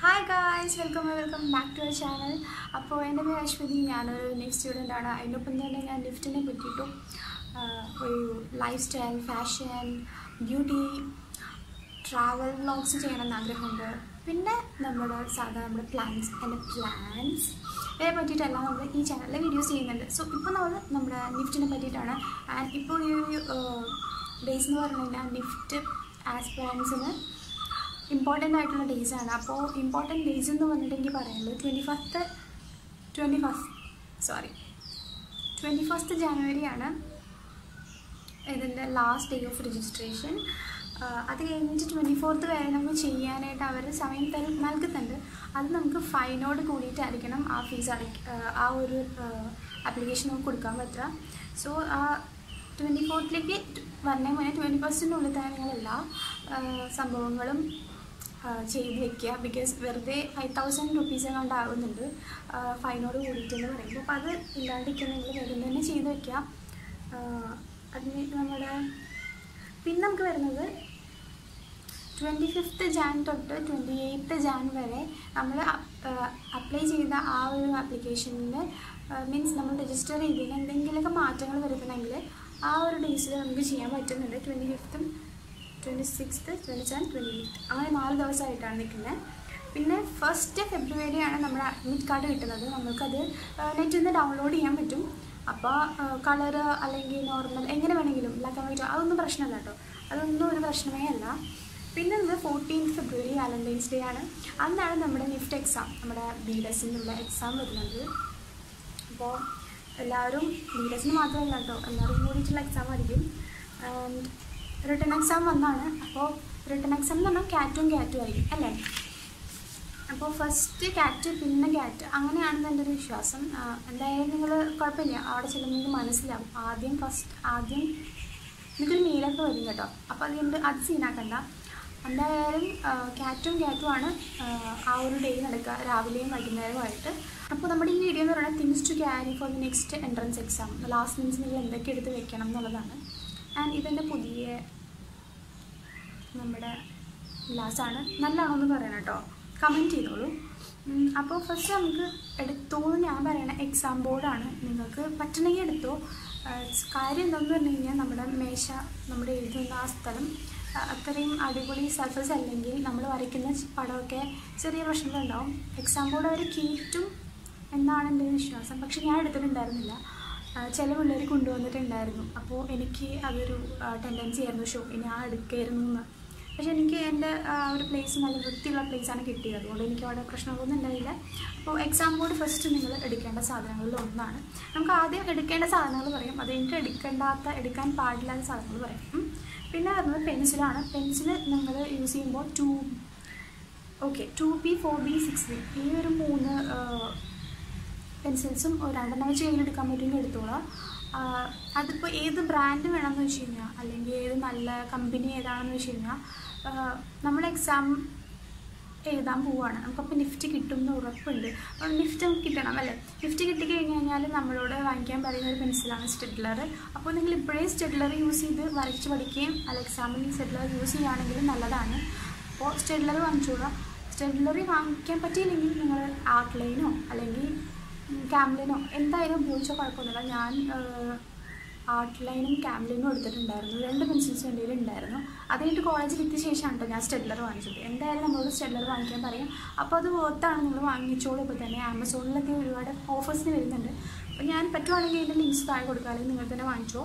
Hi guys welcome welcome back to our channel അപ്പോൾ എന്റെ പേര് അശ്വതി ഞാനൊരു നെക്സ്റ്റ് സ്റ്റുഡന്റ് ആണ്. അതിനൊപ്പം തന്നെ ഞാൻ ലിഫ്റ്റിനെ പറ്റിയിട്ടും ഒരു lifestyle fashion beauty travel vlogs ചെയ്യണമെന്ന് ആഗ്രഹമുണ്ട്. പിന്നെ നമ്മുടെ സാധാരണ നമ്മുടെ പ്ലാൻസ് എന്റെ പ്ലാൻസ് ഇതിനെ പറ്റിയിട്ടെല്ലാം നമ്മൾ ഈ ചാനലിൽ വീഡിയോസ് ചെയ്യുന്നുണ്ട്. സോ ഇപ്പോൾ നമ്മൾ നമ്മുടെ ലിഫ്റ്റിനെ പറ്റിയിട്ടാണ്. ആൻഡ് ഇപ്പോൾ ഈ ഒരു ഡേയ്സ് എന്ന് പറഞ്ഞു കഴിഞ്ഞാൽ ലിഫ്റ്റ് ആസ്പിറൻസിന് ഇമ്പോർട്ടന്റ് ആയിട്ടുള്ള ഡേയ്സ് ആണ്. അപ്പോൾ ഇമ്പോർട്ടന്റ് ഡേയ്സ് എന്ന് പറഞ്ഞിട്ട് എനിക്ക് twenty first twenty first sorry twenty first ജാനുവരിയാണ് ഇതിന്റെ ലാസ്റ്റ് ഡേ ഓഫ് രജിസ്ട്രേഷൻ അത് കഴിഞ്ഞിട്ട് ട്വന്റി ഫോർത്ത് വരെ നമുക്ക് ചെയ്യാനായിട്ട് അവർ സമയം തരും നൽകുന്നുണ്ട്. അത് നമുക്ക് ഫൈനോട് കൂടിയിട്ടായിരിക്കണം ആ ഫീസ് അടയ്ക്ക ആ ഒരു ആപ്ലിക്കേഷൻ നമുക്ക് കൊടുക്കാൻ പറ്റുക. സോ ആ ട്വന്റി ഫോർത്തിലേക്ക് വരണേ മുന്നേ ട്വന്റി ഫസ്റ്റിനുള്ളിൽ തന്നെ നിങ്ങളെല്ലാ സംഭവങ്ങളും ചെയ്ത് വെക്കുക ബിക്കോസ് വെറുതെ ഫൈവ് തൗസൻഡ് റുപ്പീസ് എങ്ങാണ്ട് ആകുന്നുണ്ട് ഫൈനോട് കൂടിയിട്ടെന്ന് പറയുമ്പോൾ അപ്പോൾ അത് ഇല്ലാണ്ടിരിക്കുന്നെങ്കിൽ വേഗം തന്നെ ചെയ്ത് വെക്കുക. അതിന് നമ്മുടെ പിന്നെ നമുക്ക് വരുന്നത് ട്വന്റി ഫിഫ്ത്ത് ജാൻ തൊട്ട് ട്വന്റി എയ്ത്ത് ജാൻ വരെ നമ്മൾ അപ്ലൈ ചെയ്ത ആ ഒരു ആപ്ലിക്കേഷനിൽ മീൻസ് നമ്മൾ രജിസ്റ്റർ ചെയ്തതിന് എന്തെങ്കിലുമൊക്കെ മാറ്റങ്ങൾ വരുത്തണമെങ്കിൽ ആ ഒരു ഡേയ്സിൽ നമുക്ക് ചെയ്യാൻ പറ്റുന്നുണ്ട്. Twenty ഫിഫ്ത്തും twenty sixth twenty seven twenty eighth അങ്ങനെ നാല് ദിവസമായിട്ടാണ് നിൽക്കുന്നത്. പിന്നെ ഫസ്റ്റ് ഫെബ്രുവരിയാണ് നമ്മുടെ അഡ്മിറ്റ് കാർഡ് കിട്ടുന്നത്. നമുക്കത് നെറ്റിൽ നിന്ന് ഡൗൺലോഡ് ചെയ്യാൻ പറ്റും. അപ്പോൾ കളറ് അല്ലെങ്കിൽ നോർമൽ എങ്ങനെ വേണമെങ്കിലും ബ്ലാക്ക് ആൻഡ് വൈറ്റ് അതൊന്നും പ്രശ്നമല്ല കേട്ടോ. അതൊന്നും ഒരു പ്രശ്നമേ അല്ല. പിന്നെ നമ്മൾ ഫോർട്ടീൻത്ത് ഫെബ്രുവരി വാലന്റൈൻസ് ഡേ ആണ്. അന്നാണ് നമ്മുടെ നിഫ്റ്റ് എക്സാം നമ്മുടെ ബി ഡെസിനുള്ള എക്സാം വരുന്നത്. അപ്പോൾ എല്ലാവരും ബി ഡെസിന് മാത്രമല്ല കേട്ടോ എല്ലാവരും കൂടിയിട്ടുള്ള എക്സാം ആയിരിക്കും. ആൻഡ് റിട്ടേൺ എക്സാം വന്നാണ്. അപ്പോൾ റിട്ടേൺ എക്സാം എന്ന് പറഞ്ഞാൽ ക്യാറ്റും ക്യാറ്റും ആയിരിക്കും അല്ലേ? അപ്പോൾ ഫസ്റ്റ് ക്യാറ്റ് പിന്നെ ക്യാറ്റ് അങ്ങനെയാണെന്ന് എന്റെ ഒരു വിശ്വാസം. എന്തായാലും നിങ്ങൾ കുഴപ്പമില്ല. അവിടെ ചെല്ലുമ്പോൾ നിങ്ങൾക്ക് മനസ്സിലാവും. ആദ്യം ഫസ്റ്റ് ആദ്യം നിങ്ങൾക്കൊരു മെയിലൊക്കെ വരും കേട്ടോ. അപ്പോൾ അതുകൊണ്ട് അത് സീനാക്കണ്ട എന്തായാലും കാറ്റും ക്യാറ്റും ആണ് ആ, ഒരു ഡേ നടക്കുക. രാവിലെയും വൈകുന്നേരവുമായിട്ട്. അപ്പോൾ നമ്മുടെ ഈ വീഡിയോ എന്ന് പറയുന്നത് things to carry for the next entrance exam last minutes നിങ്ങൾ എന്തൊക്കെ എടുത്ത് വെക്കണം എന്നുള്ളതാണ്. ആൻഡ് ഇതെന്റെ പുതിയ നമ്മുടെ ഗ്ലാസ്സാണ്. നല്ലതാണോ എന്ന് പറയണം കേട്ടോ. കമന്റ് ചെയ്തോളൂ. അപ്പോൾ ഫസ്റ്റ് നമുക്ക് എടുത്തോ എന്ന് ഞാൻ പറയണ എക്സാം ബോർഡാണ് നിങ്ങൾക്ക് പറ്റണമെങ്കിൽ എടുത്തോ. കാര്യം എന്താണെന്ന് പറഞ്ഞു കഴിഞ്ഞാൽ നമ്മുടെ മേശ നമ്മുടെ എഴുതുന്ന ആ സ്ഥലം അത്രയും അടിപൊളി സർഫസ് അല്ലെങ്കിൽ നമ്മൾ വരയ്ക്കുന്ന പടമൊക്കെ ചെറിയ പ്രശ്നങ്ങളുണ്ടാവും. എക്സാം ബോർഡ് അവർ കീറ്റും എന്നാണ് എന്റെ വിശ്വാസം. പക്ഷെ ഞാൻ എടുത്തിട്ടുണ്ടായിരുന്നില്ല. ആ, ചില പിള്ളേർ കൊണ്ടുവന്നിട്ടുണ്ടായിരുന്നു. അപ്പോൾ എനിക്ക് അതൊരു ടെൻഡൻസി ആയിരുന്നു. ഷോ ഇനി ആ എടുക്കായിരുന്നു എന്ന്. പക്ഷേ എനിക്ക് എന്റെ ആ, ഒരു പ്ലേസ് നല്ല വൃത്തിയുള്ള പ്ലേസാണ് കിട്ടിയത്. അതുകൊണ്ട് എനിക്ക് അവിടെ പ്രശ്നങ്ങളൊന്നും ഉണ്ടായില്ല. അപ്പോൾ എക്സാം ബോർഡ് ഫസ്റ്റ് നിങ്ങൾ എടുക്കേണ്ട സാധനങ്ങളിൽ ഒന്നാണ്. നമുക്ക് ആദ്യം എടുക്കേണ്ട സാധനങ്ങൾ പറയും. അത് എനിക്ക് എടുക്കേണ്ടാത്ത എടുക്കാൻ പാടില്ലാത്ത സാധനങ്ങൾ പറയും. പിന്നെ പറഞ്ഞത് പെൻസിലാണ് പെൻസിൽ നിങ്ങൾ യൂസ് ചെയ്യുമ്പോൾ two okay two B four B six B ഈ ഒരു മൂന്ന് പെൻസിൽസും രണ്ടെണ്ണം വെച്ച് പറ്റുമെങ്കിൽ എടുത്തോളാം. അതിപ്പോൾ ഏത് ബ്രാൻഡ് വേണമെന്ന് വെച്ച് കഴിഞ്ഞാൽ അല്ലെങ്കിൽ ഏത് നല്ല കമ്പനി ഏതാണെന്ന് വെച്ച് കഴിഞ്ഞാൽ നമ്മൾ എക്സാം എഴുതാൻ പോവുകയാണ്. നമുക്കപ്പോൾ നിഫ്റ്റ് കിട്ടും എന്ന് ഉറപ്പുണ്ട്. അപ്പോൾ നിഫ്റ്റ് നമുക്ക് കിട്ടണം അല്ലേ? നിഫ്റ്റ് കിട്ടിക്കഴിഞ്ഞ് കഴിഞ്ഞാൽ നമ്മളോട് വാങ്ങിക്കാൻ പറയുന്ന ഒരു പെൻസിലാണ് സ്റ്റെഡ്ലർ അപ്പോൾ നിങ്ങൾ ഇപ്പോഴേ സ്റ്റെഡ്ലർ യൂസ് ചെയ്ത് വരച്ച് പഠിക്കുകയും അല്ല എക്സാമിൽ സ്റ്റെഡ്ലർ യൂസ് ചെയ്യുകയാണെങ്കിൽ നല്ലതാണ്. അപ്പോൾ സ്റ്റെഡ്ലർ വാങ്ങിച്ചോളാം. സ്റ്റെഡ്ലറി വാങ്ങിക്കാൻ പറ്റിയില്ലെങ്കിൽ നിങ്ങൾ ആർട്ട് ലൈനോ അല്ലെങ്കിൽ ക്യാംലിനോ എന്തായാലും ഉപയോഗിച്ചാൽ കുഴപ്പമൊന്നുമില്ല. ഞാൻ ആർട്ട് ലൈനും ക്യാംലിനും എടുത്തിട്ടുണ്ടായിരുന്നു. രണ്ട് പെൻസിൽസ് എന്റെ ഉണ്ടായിരുന്നു. അത് കഴിഞ്ഞിട്ട് കോളേജിൽ എത്തിയ ശേഷമാണ് കേട്ടോ ഞാൻ സ്റ്റെഡ്ലർ വാങ്ങിച്ചത്. എന്തായാലും നമ്മളോട് സ്റ്റെഡ്ലർ വാങ്ങിക്കാൻ പറയും. അപ്പോൾ അത് വർത്താണ് നിങ്ങൾ വാങ്ങിച്ചോളൂ. ഇപ്പോൾ തന്നെ ആമസോണിലൊക്കെ ഒരുപാട് ഓഫേഴ്സിന് വരുന്നുണ്ട്. അപ്പോൾ ഞാൻ പറ്റുവാണെങ്കിൽ എന്റെ ലിങ്ക്സ് താഴെ കൊടുക്കാം. അല്ലെങ്കിൽ നിങ്ങൾ തന്നെ വാങ്ങിച്ചോ.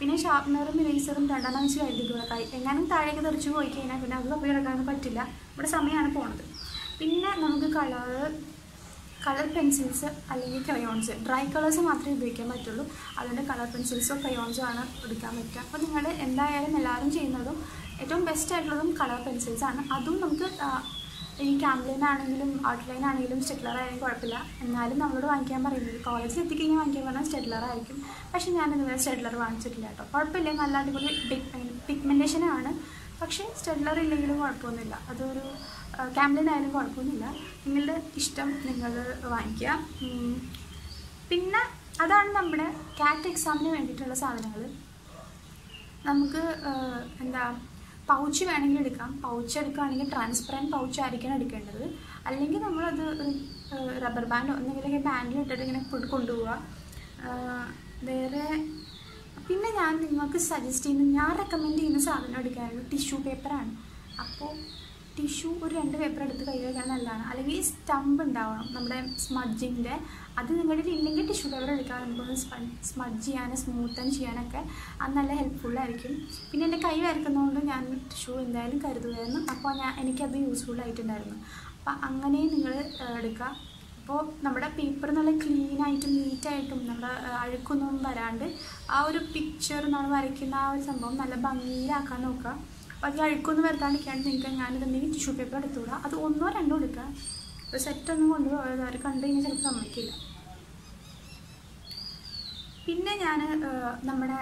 പിന്നെ ഷാർപ്നറും മിനിസറും രണ്ടെണ്ണം വെച്ച് കരുതിക്കുക കൈ എങ്ങാനും താഴേക്ക് തെറിച്ച് പോയി കഴിഞ്ഞാൽ പിന്നെ അത് ഉപയോഗിക്കാൻ പറ്റില്ല. ഇവിടെ സമയമാണ് പോണത്. പിന്നെ നമുക്ക് കളറ് കളർ പെൻസിൽസ് അല്ലെങ്കിൽ ക്രയോൺസ്. ഡ്രൈ കളേഴ്സ് മാത്രമേ ഉപയോഗിക്കാൻ പറ്റുള്ളൂ. അതുകൊണ്ട് കളർ പെൻസിൽസോ ക്രയോൺസോ ആണ് എടുക്കാൻ പറ്റുക. അപ്പോൾ നിങ്ങൾ എന്തായാലും എല്ലാവരും ചെയ്യുന്നതും ഏറ്റവും ബെസ്റ്റ് ആയിട്ടുള്ളതും കളർ പെൻസിൽസ് ആണ്. അതും നമുക്ക് ഈ ക്യാംലൈൻ ആണെങ്കിലും ഔട്ട് ലൈൻ ആണെങ്കിലും സ്റ്റെഡ്ലർ ആയാലും കുഴപ്പമില്ല. എന്നാലും നമ്മളോട് വാങ്ങിക്കാൻ പറയുന്നത് കോളേജിൽ എത്തിക്കഴിഞ്ഞാൽ വാങ്ങിക്കാൻ പറഞ്ഞാൽ സ്റ്റെഡ്ലർ ആയിരിക്കും. പക്ഷേ ഞാൻ ഇതുവരെ സ്റ്റെഡ്ലർ വാങ്ങിച്ചിട്ടില്ല കേട്ടോ. കുഴപ്പമില്ല. നല്ല അടിപൊളി പിഗ്മെന്റേഷനാണ് പക്ഷേ സ്റ്റെഡ്ലർ ഇല്ലെങ്കിലും കുഴപ്പമൊന്നുമില്ല. അതൊരു ക്യാംലിൻ ആയാലും കുഴപ്പമൊന്നുമില്ല. നിങ്ങളുടെ ഇഷ്ടം നിങ്ങൾ വാങ്ങിക്കുക. പിന്നെ അതാണ് നമ്മുടെ കാറ്റ് എക്സാമിന് വേണ്ടിയിട്ടുള്ള സാധനങ്ങൾ. നമുക്ക് എന്താ പൗച്ച് വേണമെങ്കിൽ എടുക്കാം. പൗച്ച് എടുക്കുകയാണെങ്കിൽ ട്രാൻസ്പെറന്റ് പൗച്ച് ആയിരിക്കണം എടുക്കേണ്ടത്. അല്ലെങ്കിൽ നമ്മളത് റബ്ബർ ബാൻഡോ എന്തെങ്കിലുമൊക്കെ ബാൻഡിൽ ഇട്ടിട്ട് ഇങ്ങനെ കൊണ്ടുപോവുക. വേറെ പിന്നെ ഞാൻ നിങ്ങൾക്ക് സജസ്റ്റ് ചെയ്യുന്ന ഞാൻ റെക്കമെൻഡ് ചെയ്യുന്ന സാധനം എടുക്കാറുണ്ട് ടിഷ്യൂ പേപ്പറാണ് അപ്പോൾ ടിഷ്യൂ ഒരു രണ്ട് പേപ്പർ എടുത്ത് കയ്യിൽ വയ്ക്കാൻ നല്ലതാണ്. അല്ലെങ്കിൽ സ്റ്റമ്പ് ഉണ്ടാവണം. നമ്മുടെ സ്മഡ്ജിന്റെ. അത് നിങ്ങളുടെ ഇല്ലെങ്കിൽ ടിഷ്യൂ പേപ്പർ എടുക്കാൻ നമുക്കൊന്ന് സ്മഡ്ജ് ചെയ്യാനും സ്മൂത്തൻ ചെയ്യാനൊക്കെ അത് നല്ല ഹെൽപ്ഫുള്ളായിരിക്കും പിന്നെ എന്റെ കൈ വരക്കുന്നതുകൊണ്ട് ഞാൻ ടിഷ്യൂ എന്തായാലും കരുതുമായിരുന്നു അപ്പോൾ ഞാൻ എനിക്കത് യൂസ്ഫുൾ ആയിട്ടുണ്ടായിരുന്നു. അപ്പോൾ അങ്ങനെ നിങ്ങൾ എടുക്കുക. അപ്പോൾ നമ്മുടെ പേപ്പർ നല്ല ക്ലീനായിട്ടും നീറ്റായിട്ടും നമ്മുടെ അഴുക്കൊന്നും വരാണ്ട് ആ ഒരു പിക്ചർ നമ്മൾ വരയ്ക്കുന്ന ആ ഒരു സംഭവം നല്ല ഭംഗിയിലാക്കാൻ നോക്കുക. അപ്പോൾ അത് അഴുക്കൊന്നും വരുത്താണ്ടിരിക്കാണ്ട് നിങ്ങൾക്ക് ഞാനിതുണ്ടെങ്കിൽ ടിഷ്യൂ പേപ്പർ എടുത്തുകൂടാ അത് ഒന്നോ രണ്ടോ എടുക്കുക ഒരു സെറ്റൊന്നും കൊണ്ടുപോയത് അവർ കണ്ടു കഴിഞ്ഞാൽ ചിലപ്പോൾ സമ്മതിക്കില്ല. പിന്നെ ഞാൻ നമ്മുടെ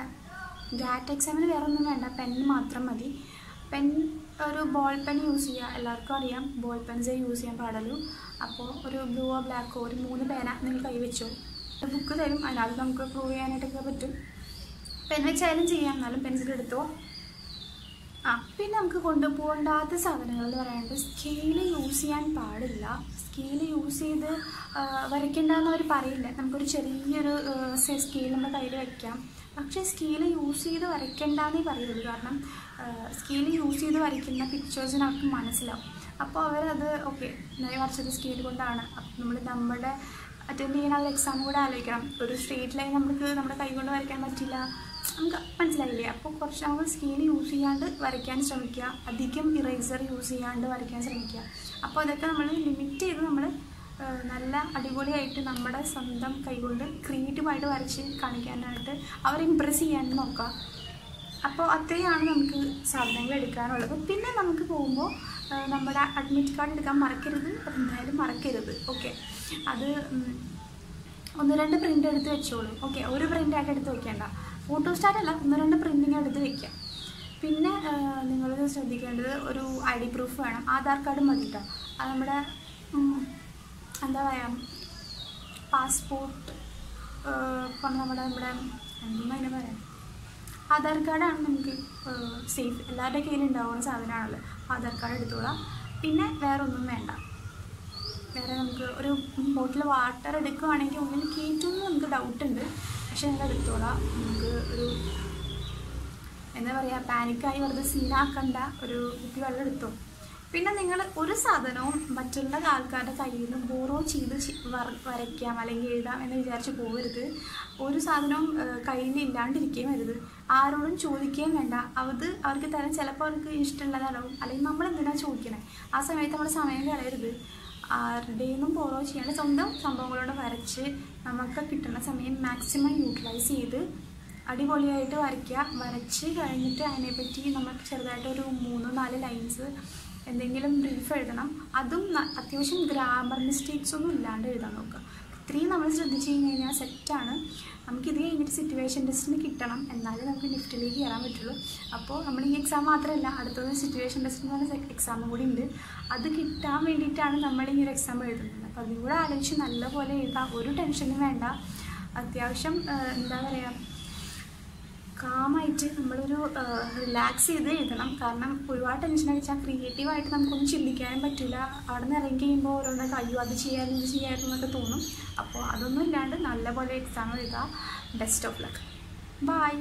ഗാറ്റ് എക്സാമിന് വേറെ ഒന്നും വേണ്ട. പെൻ മാത്രം മതി. പെൻ ഒരു ബോൾ പെൻ യൂസ് ചെയ്യുക എല്ലാവർക്കും അറിയാം. ബോൾ പെൻസേ യൂസ് ചെയ്യാൻ പാടുള്ളൂ അപ്പോൾ ഒരു ബ്ലൂവോ ബ്ലാക്കോ ഒരു മൂന്ന് പേന നിങ്ങൾ കൈ വെച്ചോ. ബുക്ക് തരും. അതിനകത്ത് നമുക്ക് പ്രൂവ് ചെയ്യാനായിട്ടൊക്കെ പറ്റും. പെൻ വെച്ചാലും ചെയ്യാം. എന്നാലും പെൻസിൽ എടുത്തോ. ആ പിന്നെ നമുക്ക് കൊണ്ടുപോകേണ്ടാത്ത സാധനങ്ങൾ എന്ന് പറയുന്നത് സ്കെയിൽ യൂസ് ചെയ്യാൻ പാടില്ല. സ്കെയിൽ യൂസ് ചെയ്ത് വരയ്ക്കേണ്ടെന്ന് അവർ പറയില്ല. നമുക്കൊരു ചെറിയൊരു സ്കെയിൽ നമ്മുടെ കയ്യിൽ വയ്ക്കാം. പക്ഷേ സ്കെയിൽ യൂസ് ചെയ്ത് വരയ്ക്കേണ്ടെന്നേ പറയുള്ളൂ. കാരണം സ്കെയിൽ യൂസ് ചെയ്ത് വരയ്ക്കുന്ന പിക്ചേഴ്സിന് അവർക്ക് മനസ്സിലാവും. അപ്പോൾ അവരത് ഓക്കെ നേരെ വരച്ചത് സ്കെയിൽ കൊണ്ടാണ്. അപ്പം നമ്മൾ നമ്മുടെ അറ്റൻഡ് ചെയ്യാനുള്ള എക്സാം കൂടെ ആലോചിക്കണം. ഒരു സ്ട്രേറ്റ് ലൈൻ നമുക്ക് നമ്മുടെ കൈ കൊണ്ട് വരയ്ക്കാൻ പറ്റില്ല. നമുക്ക് മനസ്സിലായില്ലേ? അപ്പോൾ കുറച്ച് നമ്മൾ സ്കെയിൽ യൂസ് ചെയ്യാണ്ട് വരയ്ക്കാൻ ശ്രമിക്കുക. അധികം ഇറേസർ യൂസ് ചെയ്യാണ്ട് വരയ്ക്കാൻ ശ്രമിക്കുക. അപ്പോൾ അതൊക്കെ നമ്മൾ ലിമിറ്റ് ചെയ്ത് നമ്മൾ നല്ല അടിപൊളിയായിട്ട് നമ്മുടെ സ്വന്തം കൈകൊണ്ട് ക്രിയേറ്റീവായിട്ട് വരച്ച് കാണിക്കാനായിട്ട് അവരെ ഇമ്പ്രസ് ചെയ്യാൻ നോക്കുക. അപ്പോൾ അത്രയാണ് നമുക്ക് സാധനങ്ങൾ എടുക്കാനുള്ളത്. പിന്നെ നമുക്ക് പോകുമ്പോൾ നമ്മുടെ അഡ്മിറ്റ് കാർഡ് എടുക്കാൻ മറക്കരുത്. എന്തായാലും മറക്കരുത്. ഓക്കെ. അത് ഒന്ന് രണ്ട് പ്രിന്റ് എടുത്ത് വെച്ചോളൂ. ഓക്കെ. ഒരു പ്രിന്റ് ആയിട്ട് എടുത്ത് വെക്കേണ്ട. ഫോട്ടോ സ്റ്റാറ്റ് അല്ല ഒന്ന് രണ്ട് പ്രിന്റിങ് എടുത്ത് വെക്കാം. പിന്നെ നിങ്ങൾ ശ്രദ്ധിക്കേണ്ടത് ഒരു ഐ ഡി പ്രൂഫ് വേണം. ആധാർ കാർഡ് മതി കേട്ടോ അത് നമ്മുടെ എന്താ പറയുക പാസ്പോർട്ട് ഇപ്പം നമ്മുടെ നമ്മുടെ എന്താ അതിനെ പറയാം. ആധാർ കാർഡാണ് നമുക്ക് സേഫ് എല്ലാവരുടെ കയ്യിൽ ഉണ്ടാവുന്ന സാധനമാണല്ലോ. ആധാർ കാർഡ് എടുത്തോളാം. പിന്നെ വേറെ ഒന്നും വേണ്ട. വേറെ നമുക്ക് ഒരു ബോട്ടിൽ വാട്ടർ എടുക്കുകയാണെങ്കിൽ ഉള്ളിൽ കയറ്റുമെന്ന് നമുക്ക് ഡൗട്ട് നിങ്ങൾ എടുത്തോളാം നമുക്ക് ഒരു എന്താ പറയുക പാനിക്കായി വെറുതെ സീനാക്കണ്ട ഒരു കുപ്പി വെള്ളം എടുത്തോ. പിന്നെ നിങ്ങൾ ഒരു സാധനവും മറ്റുള്ള ആൾക്കാരുടെ കയ്യിൽ നിന്ന് ബോറോ ചെയ്ത് വരയ്ക്കാം അല്ലെങ്കിൽ എഴുതാം എന്ന് വിചാരിച്ച് പോകരുത് ഒരു സാധനവും കയ്യിൽ നിന്ന് ഇല്ലാണ്ടിരിക്കുകയും വരുത് ആരോടും ചോദിക്കുകയും വേണ്ട. അത് അവർക്ക് തരാൻ ചിലപ്പോൾ അവർക്ക് ഇഷ്ടമുള്ളതാവും അല്ലെങ്കിൽ നമ്മൾ എന്തിനാണ് ചോദിക്കണേ? ആ സമയത്ത് നമ്മൾ സമയം കളയരുത്. ആരുടെയൊന്നും ബോറോ ചെയ്യാണ്ട് സ്വന്തം സംഭവങ്ങളോട് വരച്ച് നമുക്ക് കിട്ടുന്ന സമയം മാക്സിമം യൂട്ടിലൈസ് ചെയ്ത് അടിപൊളിയായിട്ട് വരയ്ക്കുക. വരച്ച് കഴിഞ്ഞിട്ട് അതിനെപ്പറ്റി നമ്മൾ ചെറുതായിട്ട് ഒരു മൂന്നോ നാല് ലൈൻസ് എന്തെങ്കിലും ബ്രീഫ് എഴുതണം. അതും അത്യാവശ്യം ഗ്രാമർ മിസ്റ്റേക്സ് ഒന്നും ഇല്ലാണ്ട് എഴുതാൻ നോക്കുക. ഇത്രയും നമ്മൾ ശ്രദ്ധിച്ച് കഴിഞ്ഞ് കഴിഞ്ഞാൽ സെറ്റാണ്. നമുക്ക് ഇത് കഴിഞ്ഞിട്ട് സിറ്റുവേഷൻ ടെസ്റ്റിന് കിട്ടണം. എന്നാലേ നമുക്ക് നിഫ്റ്റിലേക്ക് കയറാൻ പറ്റുള്ളൂ. അപ്പോൾ നമ്മൾ ഈ എക്സാം മാത്രമല്ല അടുത്തത് സിറ്റുവേഷൻ ടെസ്റ്റ് എന്ന് പറഞ്ഞ എക്സാമും കൂടി ഉണ്ട് അത് കിട്ടാൻ വേണ്ടിയിട്ടാണ് നമ്മൾ ഈ ഒരു എക്സാം എഴുതുന്നത്. അപ്പോൾ അതും കൂടെ ആലോചിച്ച് നല്ലപോലെ എഴുതാം. ഒരു ടെൻഷനും വേണ്ട. അത്യാവശ്യം എന്താ പറയുക കാമായിട്ട് നമ്മളൊരു റിലാക്സ് ചെയ്ത് എഴുതണം. കാരണം ഒരുപാട് ടെൻഷൻ അടിച്ചാൽ ക്രിയേറ്റീവായിട്ട് നമുക്കൊന്നും ചിന്തിക്കാനും പറ്റില്ല അവിടെ നിന്ന് ഇറങ്ങി കഴിയുമ്പോൾ ഓരോന്നൊക്കെ അയ്യോ അത് ചെയ്യാനും ഇത് ചെയ്യാനും എന്നൊക്കെ തോന്നും. അപ്പോൾ അതൊന്നും ഇല്ലാണ്ട് നല്ലപോലെ എക്സാം എഴുതുക. Best of luck by